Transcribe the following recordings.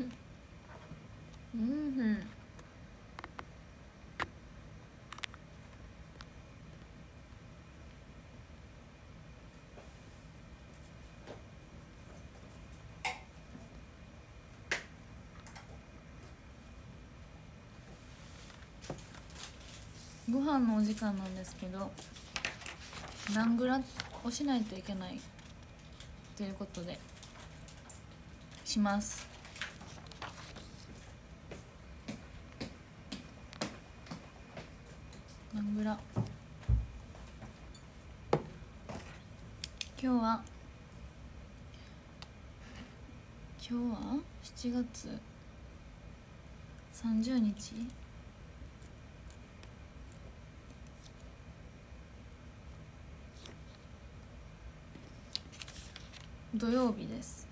うん。ご飯のお時間なんですけど何グラをしないといけないということでします。今日は今日は7月30日？土曜日です。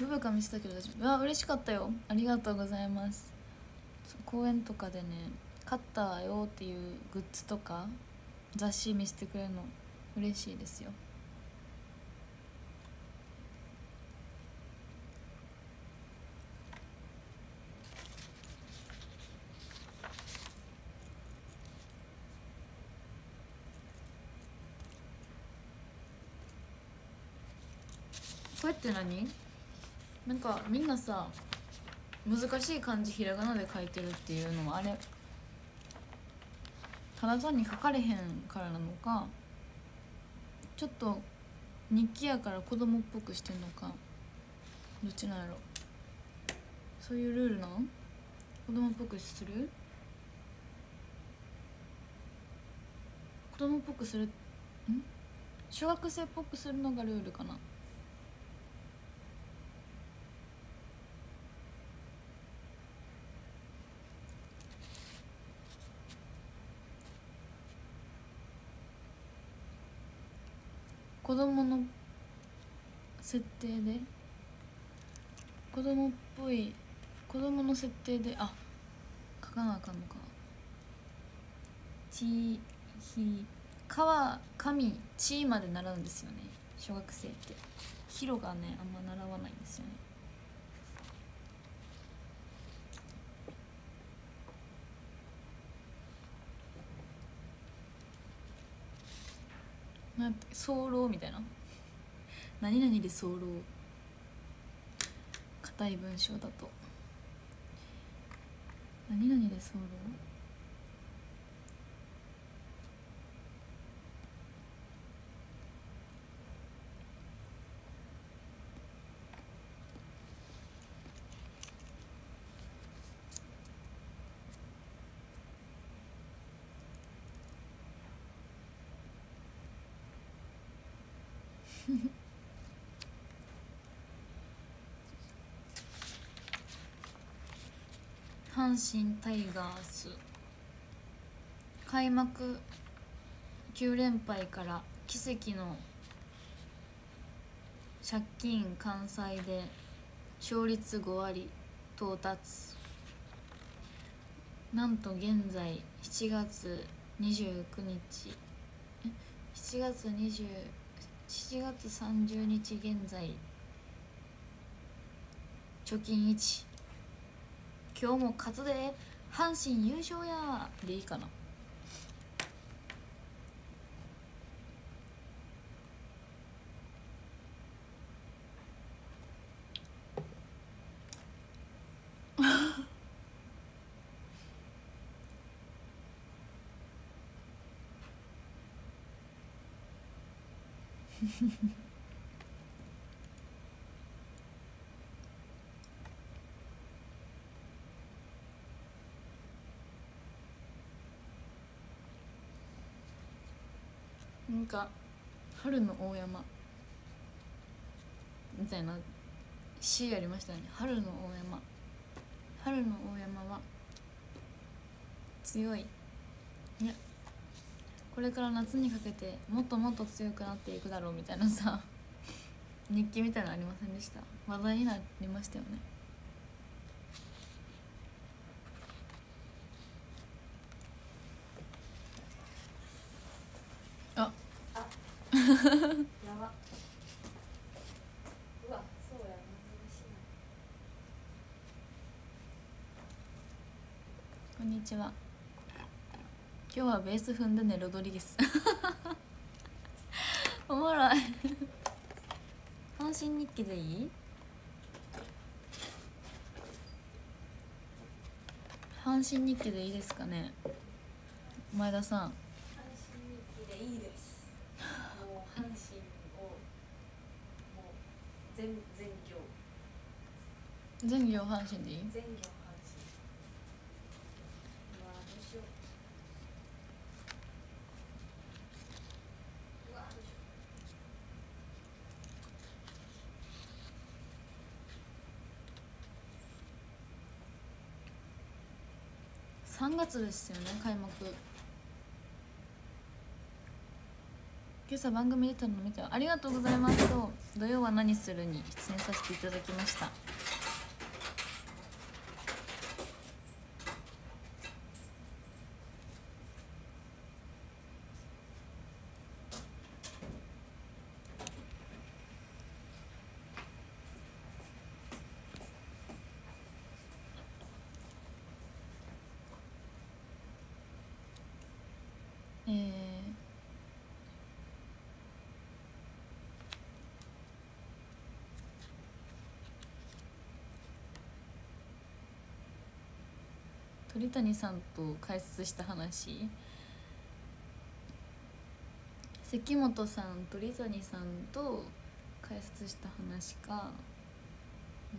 ブブカ見せたけど大丈夫？うわ嬉しかったよ。ありがとうございます。公園とかでね買ったよっていうグッズとか雑誌見せてくれるの嬉しいですよ。これって何？なんかみんなさ難しい漢字ひらがなで書いてるっていうのはあれただ単に書かれへんからなのかちょっと日記やから子供っぽくしてんのかどっちなんやろ。そういうルールなん？子供っぽくする？子供っぽくする？ん？小学生っぽくするのがルールかな。子供の設定で子供っぽい子供の設定であ書かなあかんのか。ちひかは神ちまで習うんですよね。小学生って。ひろがねあんま習わないんですよね。なんて早漏みたいな。何々で早漏。硬い文章だと。何々で早阪神タイガース。開幕9連敗から奇跡の借金完済で勝率5割到達。なんと現在7月29日。え？7月20 7月30日現在貯金1今日も勝つで。阪神優勝やでいいかな。な んか春の大山。みたいな詩ありましたね。春の大山。春の大山は強い。いやこれから夏にかけてもっともっと強くなっていくだろうみたいなさ日記みたいなのありませんでした？話題になりましたよねあやばうわそうやなこんにちは。今日はベース踏んでねロドリゲスおもろい。阪神日記でいい？阪神日記でいいですかね。前田さん阪神日記でいいですもう阪神をもう全全業。全業阪神でいい？全業阪神うわどうしよう。うわどうしよ3月ですよね開幕今朝番組出たの見た。ありがとうございます。と土曜は何するに出演させていただきましたえー鳥谷さんと解説した話。関本さん鳥谷さんと解説した話か。う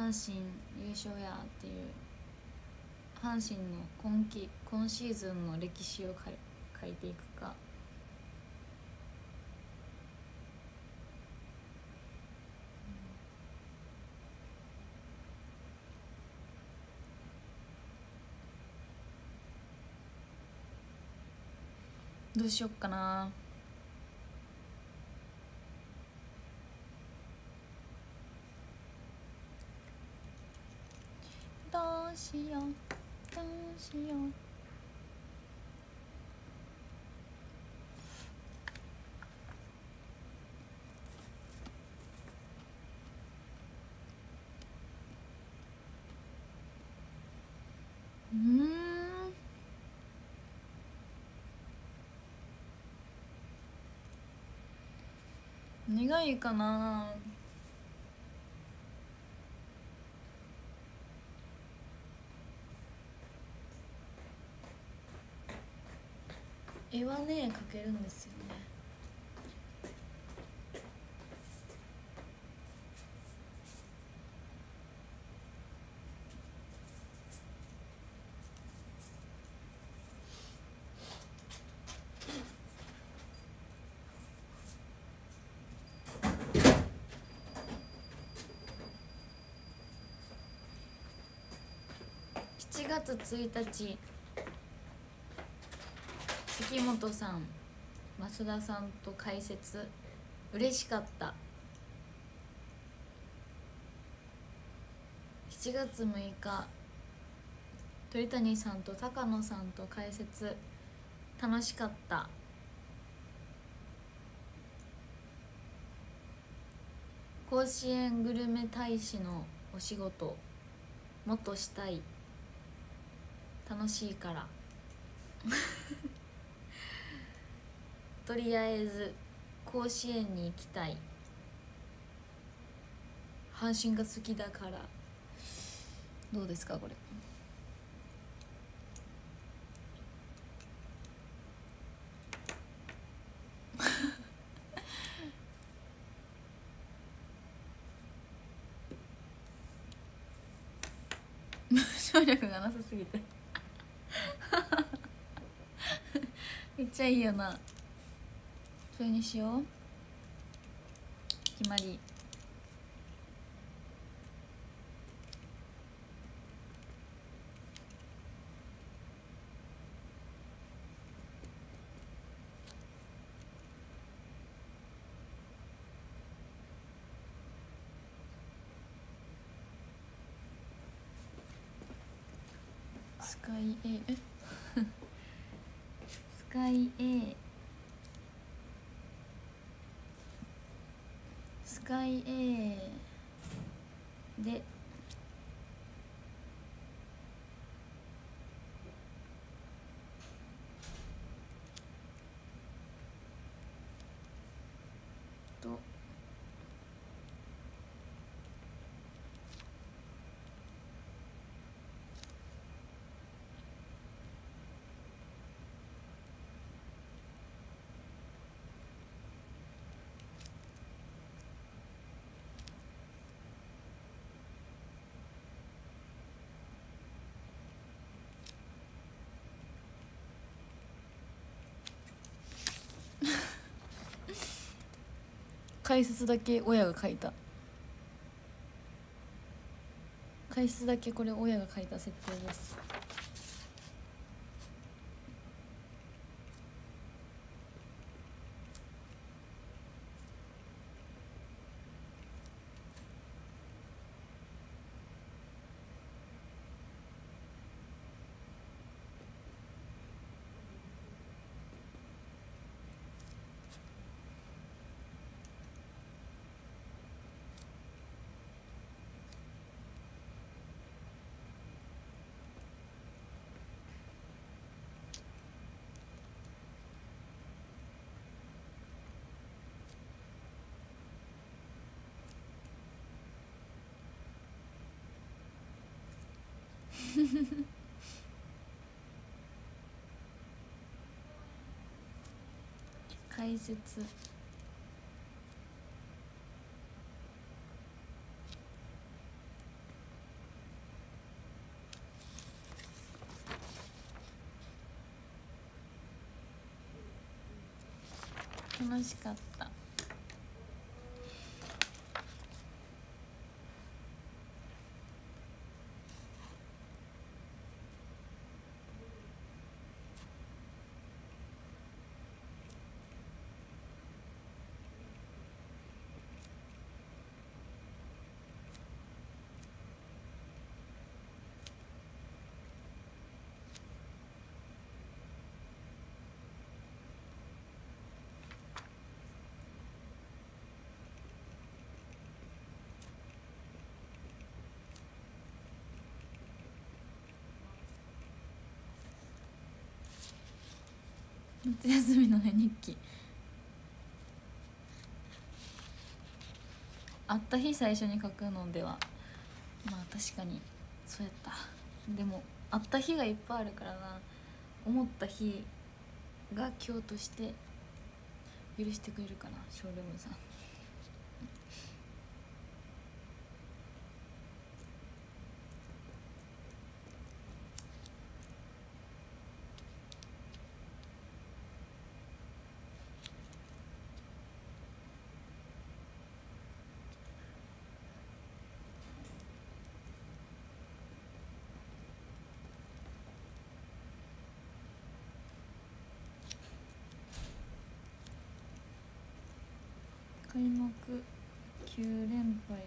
ん。阪神優勝やっていう。阪神の今季今シーズンの歴史を書い書いていくか。どうしよっかな。どうしようどうしよう。苦いかな。絵はね描けるんですよ。ね7月1日。関本さん増田さんと解説。嬉しかった。7月6日鳥谷さんと高野さんと解説。楽しかった。甲子園グルメ大使のお仕事もっとしたい。楽しいから。とりあえず甲子園に行きたい。阪神が好きだから。どうですかこれ。省力がなさすぎて。めっちゃいいよな。それにしよう。決まりスカイ A スカイ A でと解説だけ親が書いた。解説だけこれ親が書いた設定です。解説。楽しかった。夏休みのね日記。会った日最初に書くのでは。まあ確かにそうやった。でも会った日がいっぱいあるからな。思った日が今日として許してくれるかなショールームさん。開幕9連敗。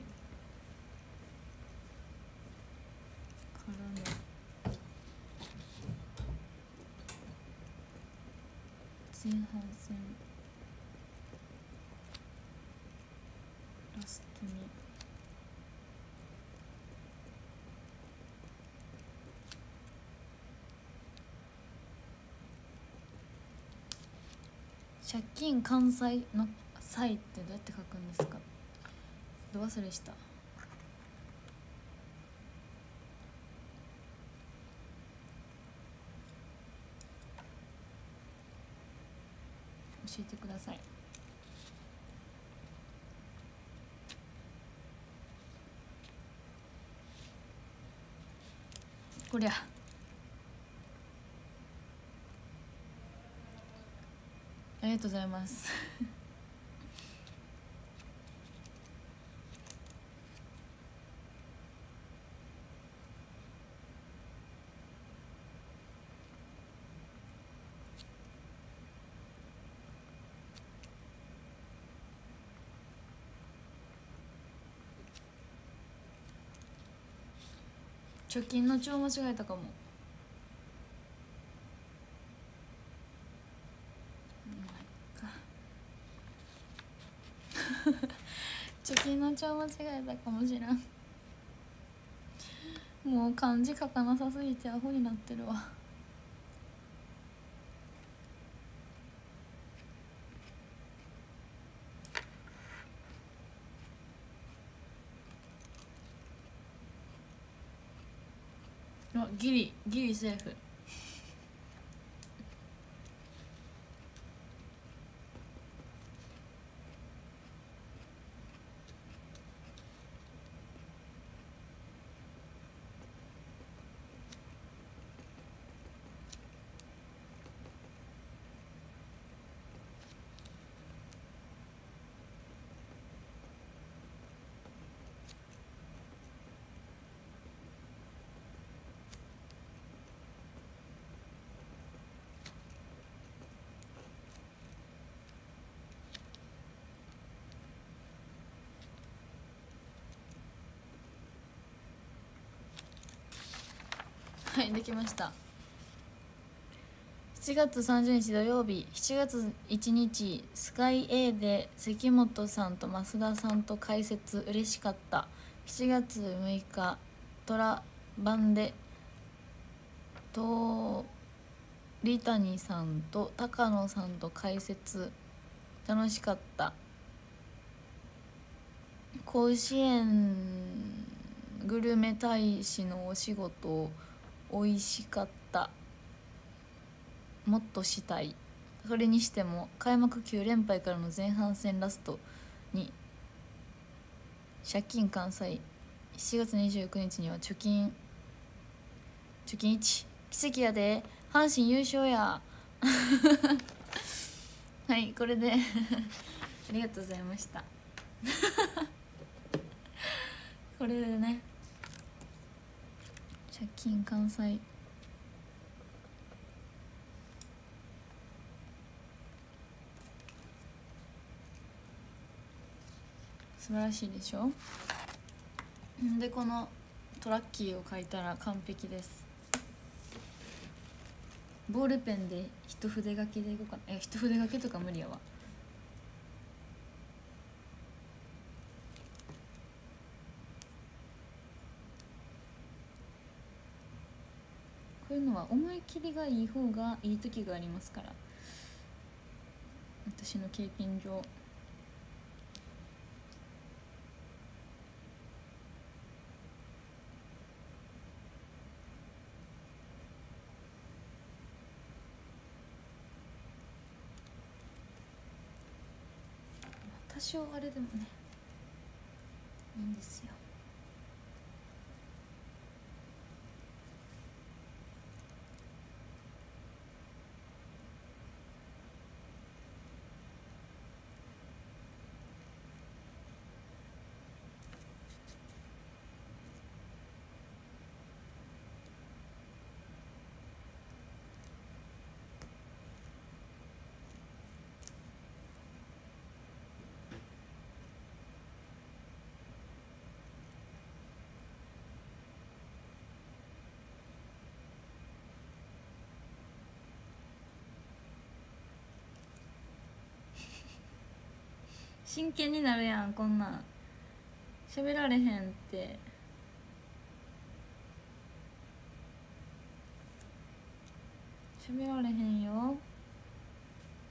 からの前半戦。ラストに。借金完済の「債」ってどうやって書くんですか？ど忘れした？教えてください。こりゃ。ありがとうございます。貯金の帳間違えたかも。貯金の帳間違えたかもしらん。もう漢字書かなさすぎてアホになってるわ。ギリギリセーフ。はいできました。7月30日土曜日7月1日スカイ A で関本さんと増田さんと解説嬉しかった。7月6日虎版でとリタニさんと高野さんと解説楽しかった。甲子園グルメ大使のお仕事を美味しかった。もっとしたい。それにしても開幕9連敗からの前半戦ラストに借金完済。7月29日には貯金。貯金1奇跡やで。阪神優勝や。はいこれで。ありがとうございました。これでね。借金完済。素晴らしいでしょ？でこのトラッキーを書いたら完璧です。ボールペンで一筆書きでいこうかな。え一筆書きとか無理やわこういうのは思い切りがいい方がいい時がありますから。私の経験上。多少あれでもねいいんですよ。真剣になるやんこんなん。喋られへんって。喋られへんよ。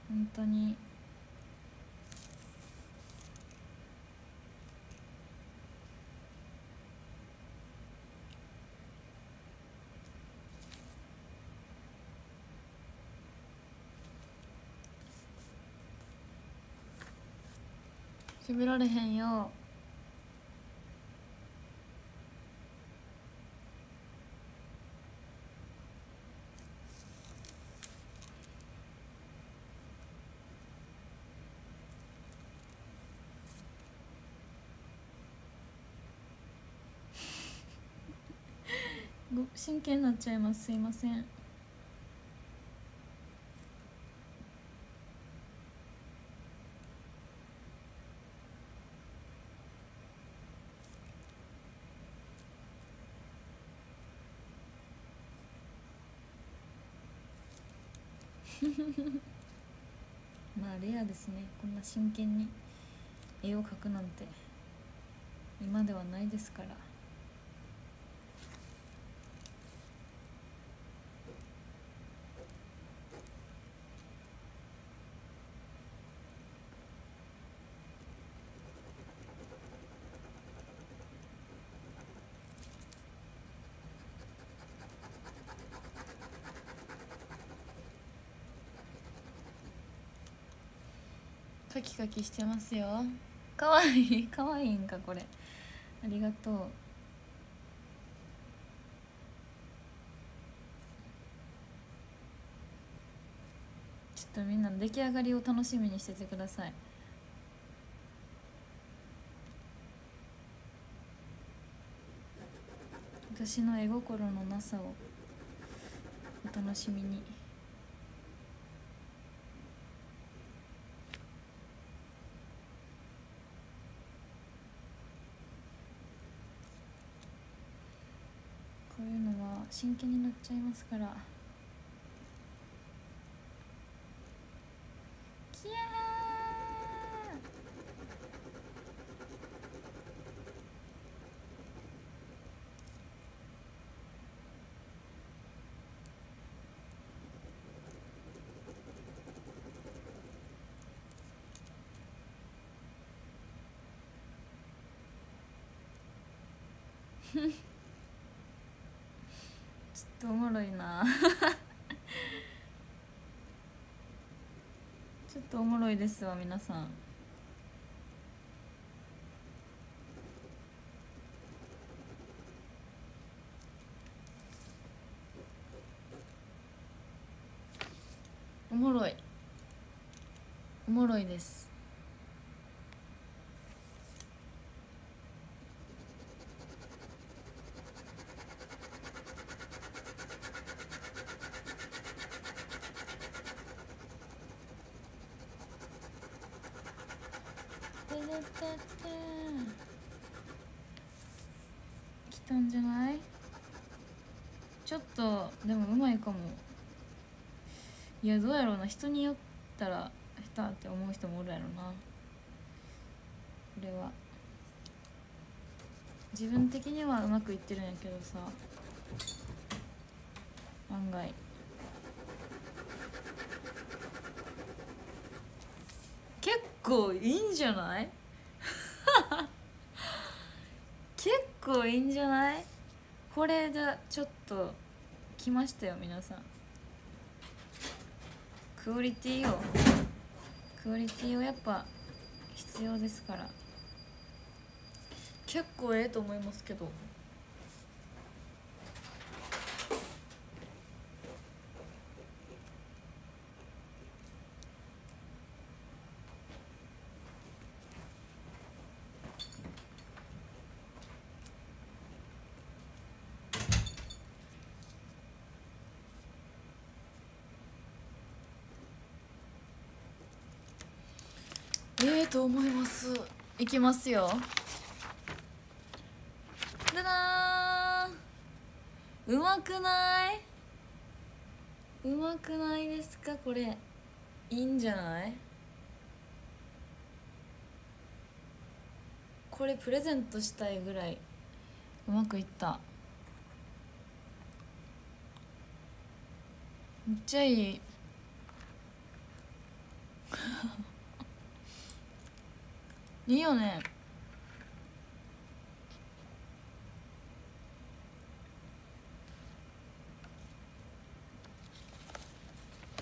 本当に。喋られへんよ。ご真剣になっちゃいます。すいませんまあレアですね。こんな真剣に絵を描くなんて今ではないですから。カキカキしてますよ。かわいい。かわいいんかこれ。ありがとう。ちょっとみんな出来上がりを楽しみにしててください。私の絵心のなさをお楽しみにこういうのは真剣になっちゃいますから。キヤちょっとおもろいな。ちょっとおもろいですわ皆さんおもろいおもろいですてれてって来たんじゃない？ちょっとでもうまいかも。いやどうやろうな。人によったら下手って思う人もおるやろな。これは。自分的にはうまくいってるんやけどさ。案外。結構いいんじゃない？いいんじゃない？これでちょっと来ましたよ皆さん。クオリティを。クオリティをやっぱ必要ですから。結構ええと思いますけどええと思います。いきますよ。だだーうまくない？うまくないですか？これ。いいんじゃない？これプレゼントしたいぐらい。うまくいった。めっちゃいい。いいよね。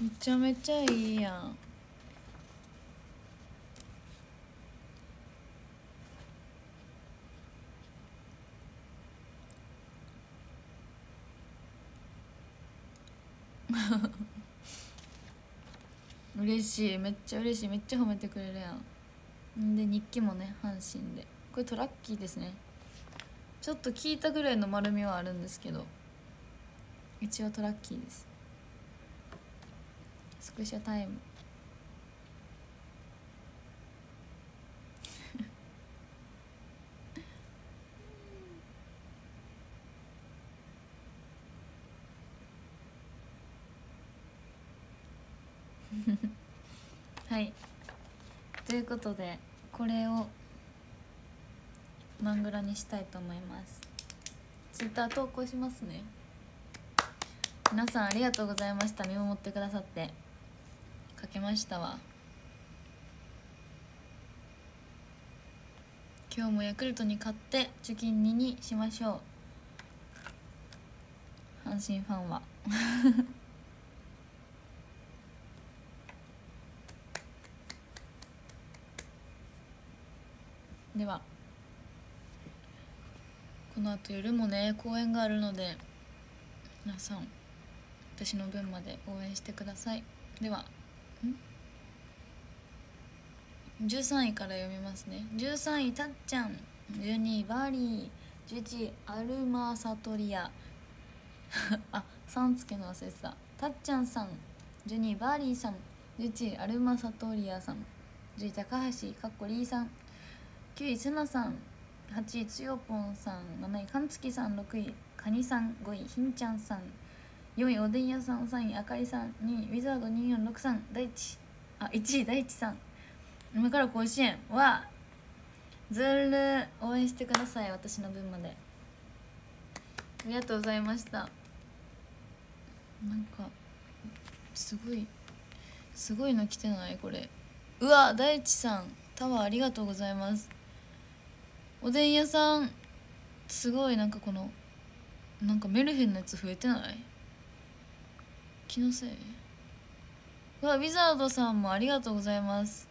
めちゃめちゃいいやん。嬉しい。めっちゃ嬉しい。めっちゃ褒めてくれるやん。んで日記もね阪神で。これトラッキーですね。ちょっと聞いたぐらいの丸みはあるんですけど一応トラッキーです。スクショタイムはいということでこれをマングラにしたいと思います。ツイッター投稿しますね。皆さんありがとうございました。見守ってくださって。書けましたわ。今日もヤクルトに勝って貯金2にしましょう。阪神ファンは。では。このあと夜もね公演があるので皆さん私の分まで応援してください。では。13位から読みますね。13位たっちゃん。12位バーリー。11位アルマサトリア。あさんつけの忘れてた。たっちゃんさん。12位バーリーさん。11位アルマサトリアさん。10位高橋かっこリーさん。9位せなさん8位つよぽんさん7位かんつきさん6位かにさん5位ひんちゃんさん4位おでん屋さん3位あかりさん2位ウィザード2463第一あ1位第一さん。今から甲子園はずる応援してください私の分まで。ありがとうございました。なんかすごいすごいの来てない？これ。うわ大地さん。タワーありがとうございます。おでん屋さんすごいなんかこのなんかメルヘンのやつ増えてない？気のせい？うわウィザードさんもありがとうございます。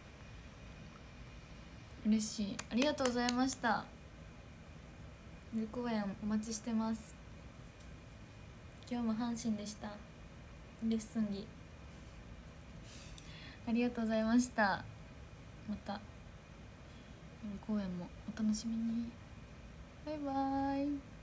嬉しい。ありがとうございました。旅公演お待ちしてます。今日も阪神でした。レッスン着。ありがとうございました。また。夜公演も。楽しみに。バイバイ。